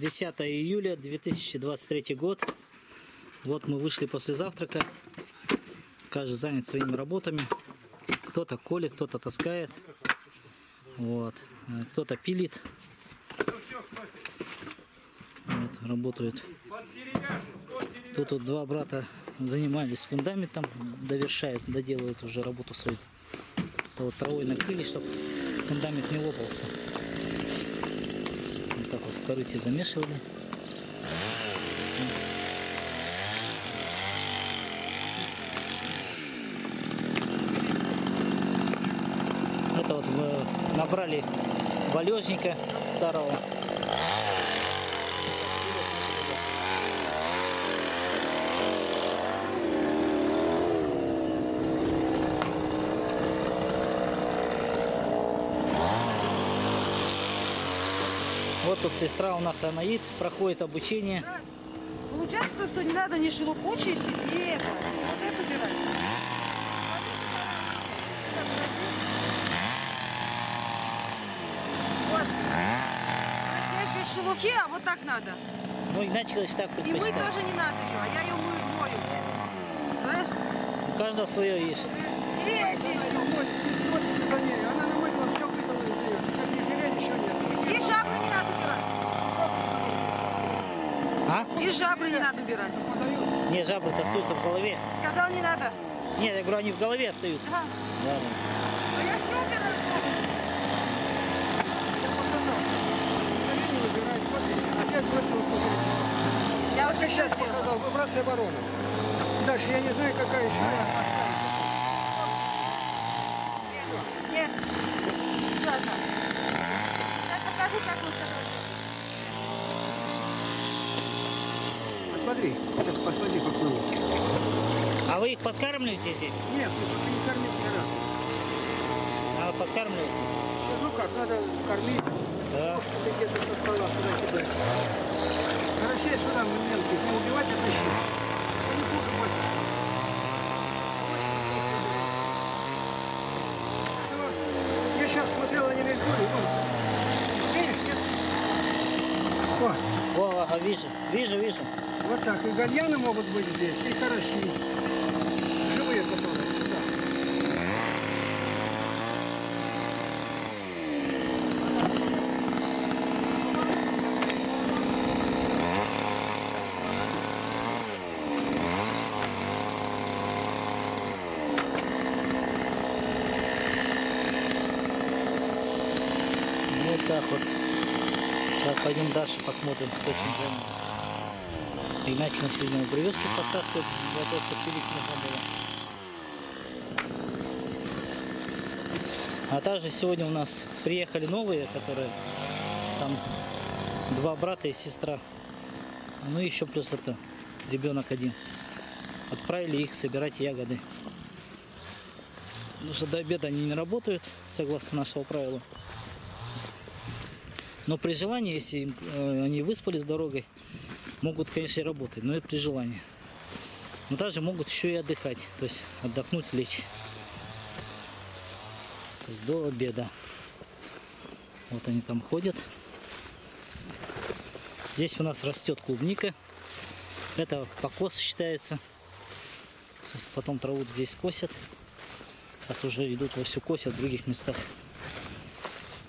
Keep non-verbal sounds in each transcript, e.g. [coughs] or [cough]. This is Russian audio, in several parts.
10 июля 2023 год. Вот мы вышли после завтрака. Каждый занят своими работами. Кто-то колет, кто-то таскает. Вот. Э, Кто-то пилит. Вот, работают. Тут вот два брата занимались фундаментом, довершают, доделывают уже работу свою. Вот травой накрыли, чтобы фундамент не лопался. Вот так вот в корыте замешивали. Это вот мы набрали валежника старого. Вот тут сестра у нас Анаид проходит обучение. Получается то, что не надо ни шелуху чистить, ни это. Вот это убирать. Вот. Здесь без шелухи, а вот так надо. Ну, Игнатий Николаевич так И мыть тоже не надо ее, а я ее мою. мою. Знаешь? У каждого свое есть. И эти намылила все выдала из нее. Как не жалеть, еще нет. И жабры не надо убирать. А? И жабры не надо убирать. Не, жабры-то остаются в голове. Сказал, не надо. Нет, я говорю, они в голове остаются. Да, да. А я все убираю. Я уже сейчас показал, выбрасывай оборону. Дальше я не знаю, какая еще. Нет. Ужасно. Сейчас покажу, как вы сказали. Посмотри, сейчас посмотри, было. А вы их подкармливаете здесь? Нет, только не кормить не надо. А подкармливаете? Всё, Ну как, надо кормить. Да. Ты где-то со стола сюда кидать. Карасей сюда мелких, не убивать, а тащить. Не хуже больше. Всё. Я сейчас смотрел, они мелькнули. Ну, видишь, нет? О, О, ага, вижу, вижу, вижу. вот так. И гальяны могут быть здесь, и караси. Живые которые. Вот так вот. Сейчас пойдем дальше посмотрим, кто чем занят. Игнатий на сегодня тут подтаскивать для того, чтобы пилить можно было. А также сегодня у нас приехали новые, которые там два брата и сестра. Ну и еще плюс это ребенок один. Отправили их собирать ягоды. Потому что до обеда они не работают, согласно нашего правила. Но при желании, если э, они выспались дорогой, могут, конечно, и работать, но это при желании. Но также могут еще и отдыхать, то есть отдохнуть, лечь. То есть до обеда. Вот они там ходят. Здесь у нас растет клубника. Это покос считается. То есть потом траву здесь косят. Сейчас уже идут во все косят в других местах.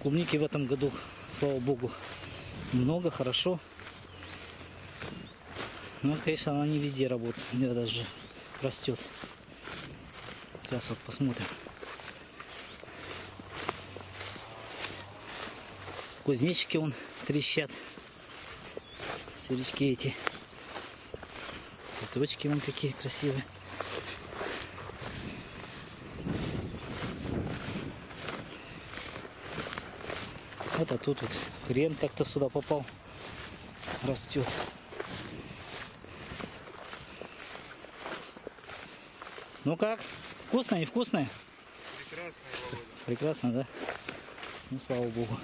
Клубники в этом году, слава богу, много, хорошо. Но, конечно, она не везде работает, не даже растет. Сейчас вот посмотрим. Кузнечики вон трещат. Сверчки эти. Цветочки вон какие красивые. А тут вот хрен как-то сюда попал. Растет. Ну как? Вкусно, не вкусно? Прекрасно, да? Ну, слава богу.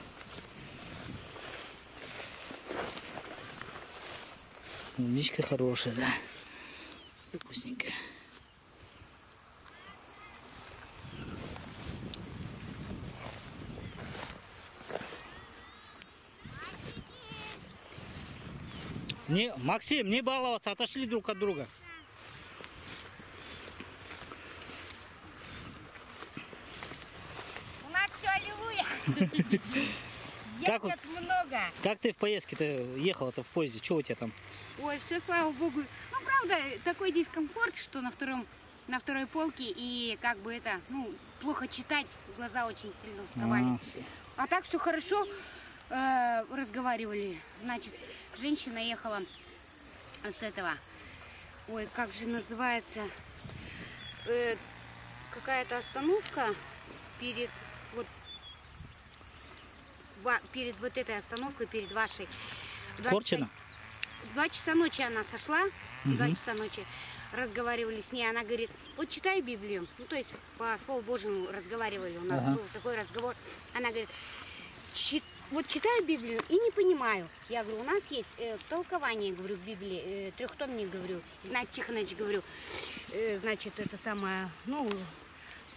Клубничка хорошая, да? Не, Максим, не баловаться, отошли друг от друга. У нас все аллилуйя. [laughs] Как много. Как ты в поездке-то ехала-то в поезде? Что у тебя там? Ой, все, слава богу. Ну, правда, такой дискомфорт, что на втором на второй полке и как бы это, ну, плохо читать, глаза очень сильно уставали. А, с- А так все хорошо э, разговаривали. Значит, женщина ехала с этого. Ой, как же называется? Э, какая-то остановка перед вот перед вот этой остановкой, перед вашей. Два часа- Два часа ночи она сошла, два часа ночи разговаривали с ней. Она говорит, вот читай Библию. Ну, то есть по Слову Божьему разговаривали. У нас Ага. был такой разговор. Она говорит, «Чи- вот читаю Библию и не понимаю. Я говорю, у нас есть э, толкование, говорю, в Библии, э, трехтомник, говорю, Игнат Тихонович, говорю, э, значит, это самое, ну,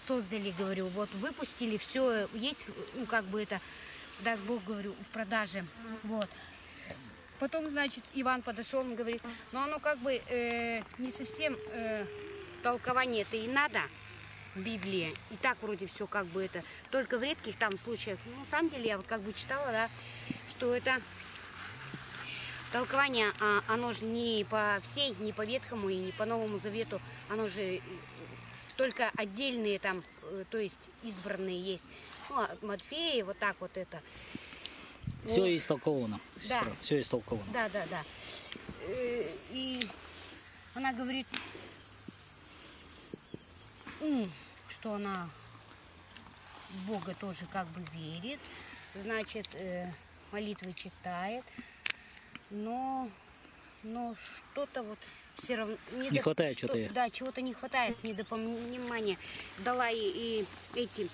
создали, говорю, вот выпустили, все есть, ну, как бы это, даст Бог, говорю, в продаже, вот. Потом, значит, Иван подошел, он говорит, ну, оно как бы э, не совсем э, толкование это и надо, Библии. И так вроде все как бы это, только в редких там случаях. Ну, на самом деле я как бы читала, да, что это толкование, а, оно же не по всей, не по Ветхому и не по Новому Завету, оно же э, только отдельные там, э, то есть избранные есть. Ну, а Матфея, вот так вот это. Все Вот. истолковано, Да. сестра. Все истолковано. Да, да, да. Э, И она говорит, м, что она в Бога тоже как бы верит, значит, э, молитвы читает, но, но что-то вот все равно... Не хватает чего-то ей. Да, чего-то не хватает, недопонимания. Дала ей и эти,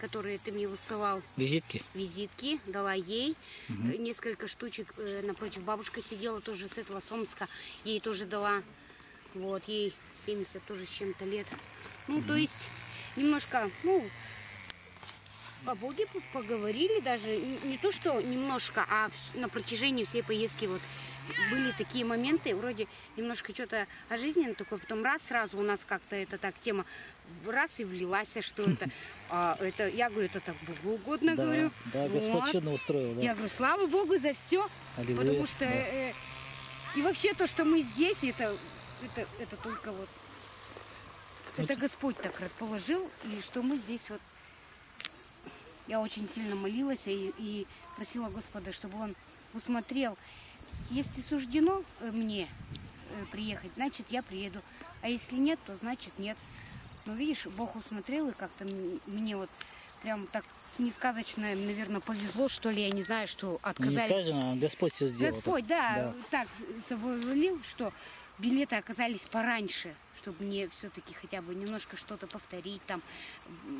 которые ты мне высылал, Визитки? визитки, дала ей э, несколько штучек. э, Напротив бабушка сидела тоже с этого Сомска, ей тоже дала. Вот, ей 70 тоже с чем-то лет. Ну, то есть, немножко, ну, по Боге поговорили даже. Не то, что немножко, а на протяжении всей поездки вот были такие моменты, вроде немножко что-то о жизни, такое, потом раз сразу у нас как-то это так тема раз и влилась, что это, [laughs] а, это, я говорю, это так Богу угодно, да, говорю. да, Господь Вот. чудно устроил, да. Я говорю, слава Богу за все, Аллилуйя, потому что да. э, и вообще то, что мы здесь, это, это, это только вот, это Господь так расположил, и что мы здесь вот, я очень сильно молилась и, и просила Господа, чтобы Он усмотрел, если суждено э, мне э, приехать, значит я приеду, а если нет, то значит нет. Ну видишь, Бог усмотрел и как-то мне вот прям так несказочно, наверное, повезло, что ли, я не знаю, что Ну, не скажем, а Господь все сделал. Господь, да, Да. так завалил, что билеты оказались пораньше, чтобы мне все-таки хотя бы немножко что-то повторить, там,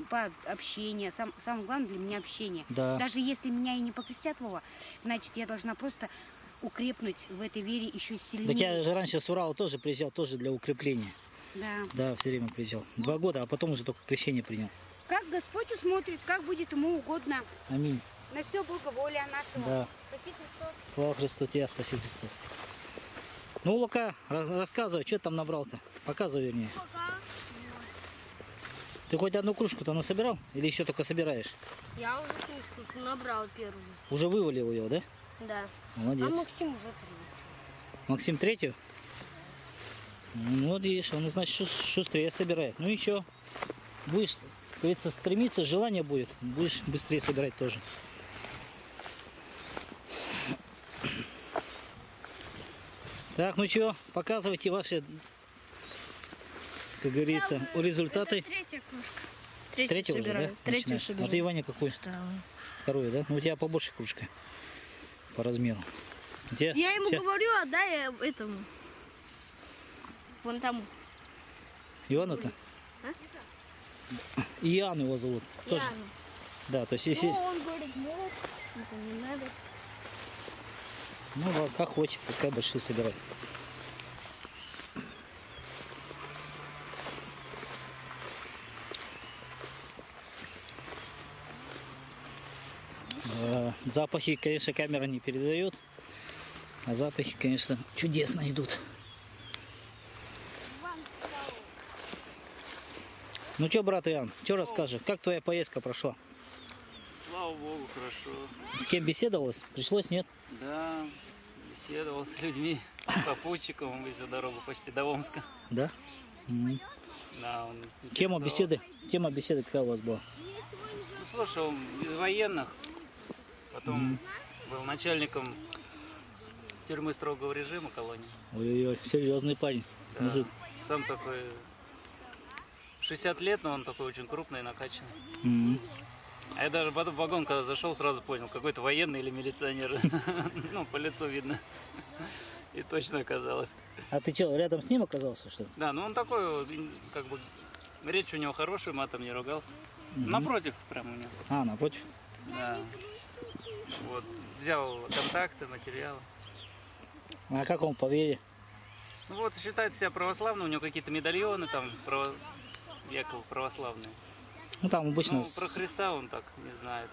по общение. Сам, самое главное для меня общение. Да. Даже если меня и не покрестят, Вова, значит, я должна просто укрепнуть в этой вере еще сильнее. Так я же раньше с Урала тоже приезжал, тоже для укрепления. Да. Да, все время приезжал. Два года, а потом уже только крещение принял. Как Господь усмотрит, как будет ему угодно. Аминь. На все Бога воля нашего. Да. Спаси Христос. Слава Христу тебя, спаси Христос. Ну, Лука, рассказывай, что ты там набрал-то? Показывай, вернее. Ты хоть одну кружку-то насобирал? Или еще только собираешь? Я уже кружку набрал первую. Уже вывалил ее, да? Да. Молодец. А Максим уже три. Максим третью? Ну, вот видишь, он, значит, шус- шустрее собирает. Ну, еще будешь, говорится, стремиться, желание будет, будешь быстрее собирать тоже. Так, ну что, показывайте ваши, как говорится, результаты. Третья кружка. Третью уже, да? собираю. Третью начинаешь? А собираю. ты, Ваня, какой? Вторую. Вторую, да? Ну, у тебя побольше кружка по размеру. У тебя Я ему Ща. говорю, отдай э, этому. Вон тому. Ивана-то? Иоанн его зовут. Тоже. Яну. Да, то есть если... Ну, он говорит, нет, это не надо. Ну, ладно, как хочет, пускай большие собирают. Э, Запахи, конечно, камера не передает. А запахи, конечно, чудесно идут. Ну что, брат Иван, что расскажешь? Как твоя поездка прошла? Слава богу, хорошо. С кем беседовалось? Пришлось, нет? Да, беседовал с людьми, с [coughs] попутчиком всю дорогу почти до Омска. Да? Да, он Тема беседы, тема беседы какая у вас была? Ну, слушай, он из военных, потом был начальником тюрьмы строгого режима колонии. Ой-ой-ой, серьезный парень, Да. мужик. Сам такой 60 лет, но он такой очень крупный накачанный. М. А я даже потом в вагон, когда зашел, сразу понял, какой-то военный или милиционер. [laughs] Ну, по лицу видно. И точно оказалось. А ты что, рядом с ним оказался, что ли? Да, ну он такой, как бы, речь у него хорошая, матом не ругался. Напротив прям у него, А, напротив. да. Вот, взял контакты, материалы. А как он по вере? Ну вот, считает себя православным, у него какие-то медальоны там, право- якобы православные. Ну там обычно, Ну, с- про Христа он так не знает.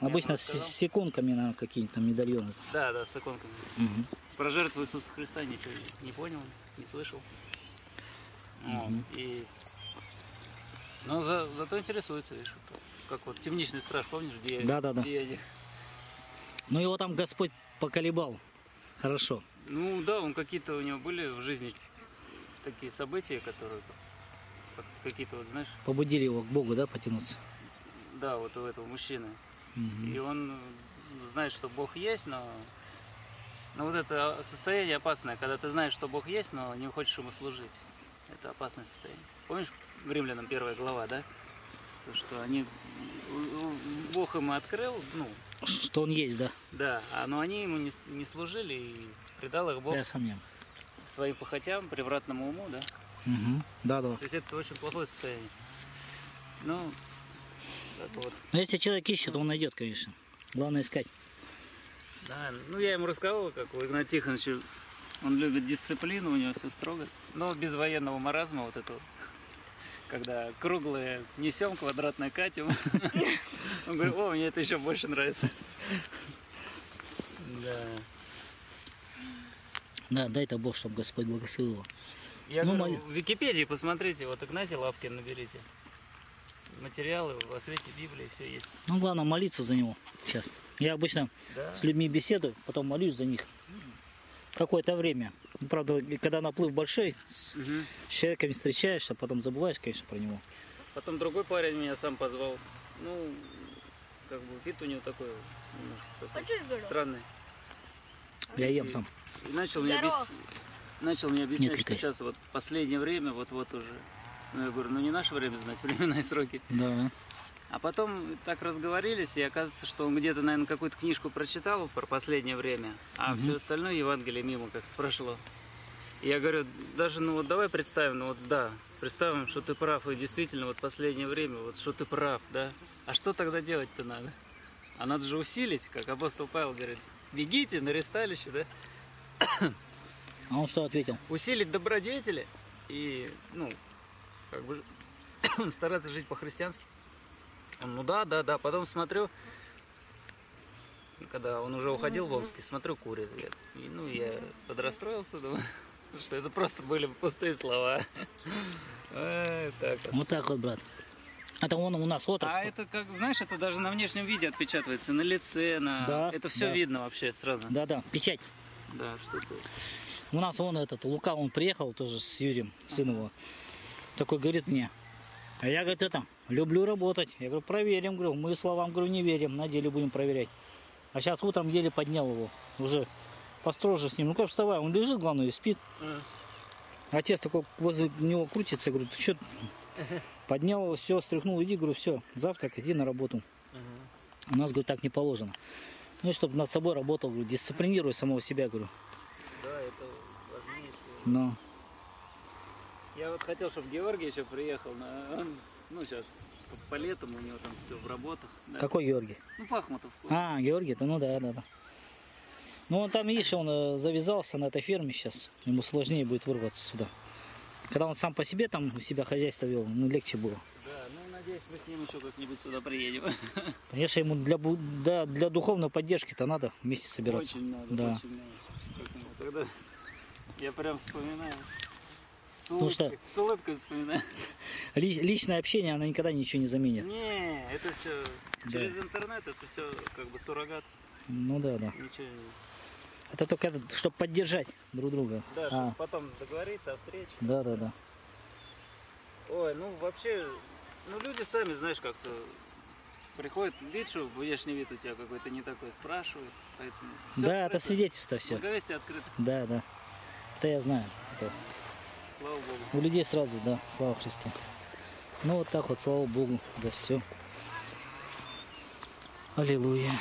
Вот. Обычно бы с сказал. секундками, наверное, какие-то медальоны. Да, да, с иконками. Мгм. Про жертву Иисуса Христа ничего не понял, не слышал. Вот, И... Но за- зато интересуется, видишь, как вот темничный страж, помнишь, где Да-да-да. деяния? Ну его там Господь поколебал. Хорошо. Ну да, он какие-то у него были в жизни такие события, которые какие-то вот, знаешь, Побудили его к Богу, да, потянуться? да, вот у этого мужчины. Мгм. И он ну, знает, что Бог есть, но но вот это состояние опасное, когда ты знаешь, что Бог есть, но не хочешь ему служить. Это опасное состояние. Помнишь, в Римлянам первая глава, да? То, что они Бог ему открыл, ну, Что он есть, да? да, а но они ему не, не служили и предал их Бог Я сомнем. своим похотям, превратному уму, да? Мгм. Да, да. То есть это очень плохое состояние. Ну, вот. Но если человек ищет, он найдет, конечно. Главное искать. Да, ну я ему рассказывал, как у Игната Тихоновича, он любит дисциплину, у него все строго. Но без военного маразма вот это вот, когда круглые несем, квадратное катим. [laughs] Он говорит, о, мне это еще больше нравится. Да. Да, дай-то Бог, чтобы Господь благословил. Я Ну, говорю, моли- в Википедии посмотрите, вот Игнатий Лапкин наберите. Материалы во свете Библии, все есть. Ну, главное молиться за него сейчас. Я обычно Да. с людьми беседую, потом молюсь за них. Какое-то время. Ну, Правда, когда наплыв большой, с Мгм. с человеком встречаешься, потом забываешь, конечно, про него. Потом другой парень меня сам позвал. Ну, как бы вид у него такой, немножко такой странный. Я ем сам. И начал мне, объяс- начал мне объяснять, Нет, что сейчас вот последнее время, вот-вот уже. Ну, я говорю, ну не наше время знать, [laughs] времена и сроки. Да. А потом так разговорились, и оказывается, что он где-то, наверное, какую-то книжку прочитал про последнее время, а все остальное Евангелие мимо как прошло. И я говорю, даже, ну вот давай представим, ну вот да, представим, что ты прав, и действительно вот последнее время, вот что ты прав, да. А что тогда делать-то надо? А надо же усилить, как апостол Павел говорит, бегите на ресталище, да. А он что ответил? усилить добродетели и, ну, как бы [coughs] стараться жить по-христиански. Он, ну да, да, да. Потом смотрю, когда он уже уходил в Омске, смотрю, курит. И, ну, я подрастроился, думаю, [laughs] что это просто были пустые слова. [laughs] Так вот. Вот так вот, брат. Это он у нас отрок. А это, как, знаешь, это даже на внешнем виде отпечатывается, на лице, на... Да, это все да. видно вообще сразу. Да-да, печать. Да, что это. У нас вон этот Лука, он приехал тоже с Юрием, сын его. Такой говорит мне, а я, говорит, это, люблю работать. Я говорю, проверим, говорю, мы словам, говорю, не верим, на деле будем проверять. А сейчас утром еле поднял его, уже построже с ним. Ну-ка вставай, он лежит, главное, и спит. А. Отец такой возле него крутится, говорю, ты что? Поднял его, все, стряхнул, иди, говорю, все, завтрак, иди на работу. У нас, говорю, так не положено. Ну, и чтобы над собой работал, говорю, дисциплинируй самого себя, говорю. Но Я вот хотел, чтобы Георгий еще приехал на, ну сейчас по, по летам у него там все в работах. да. какой Георгий? Ну Пахмутов. А, Георгий, то ну да, да, да. Ну он там, видишь, он э, завязался на этой ферме сейчас. Ему сложнее будет вырваться сюда. Когда он сам по себе там у себя хозяйство вел, ну легче было. Да, ну надеюсь, мы с ним еще как-нибудь сюда приедем. [laughs] Конечно, ему для, да, для духовной поддержки-то надо вместе собираться. Очень надо, Да. очень надо. Когда я прям вспоминаю. С Ну что? улыбкой, с улыбкой вспоминаю. Ли- личное общение, оно никогда ничего не заменит. Не, это все Да. через интернет, это все как бы суррогат, Ну да, да. ничего. Это только чтобы поддержать друг друга. Да, А, чтобы потом договориться о встрече. да, да, да. Ой, ну вообще, ну люди сами, знаешь, как-то приходят, видят, что внешний вид у тебя какой-то не такой, спрашивают. Поэтому да, это открыто. свидетельство все. Благовестие открыто, Да, да. Это я знаю. Это слава богу. у людей сразу, да, слава Христу. Ну вот так вот, слава Богу за все. Аллилуйя.